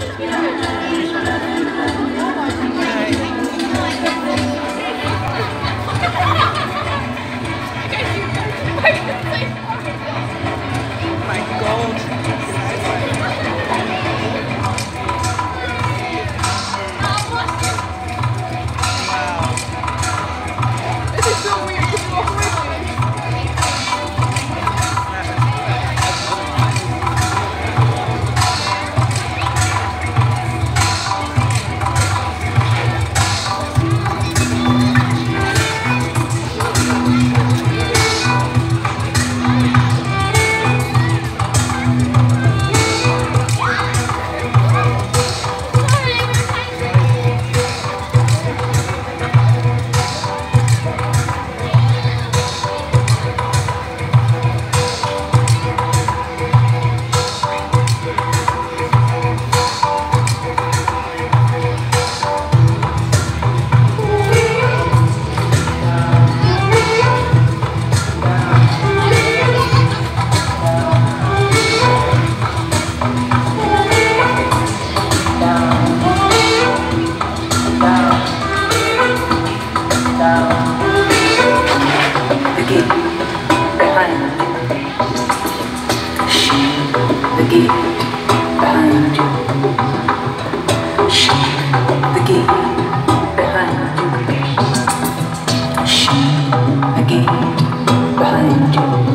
Yeah. Gate behind you. The gate behind you. The gate behind you.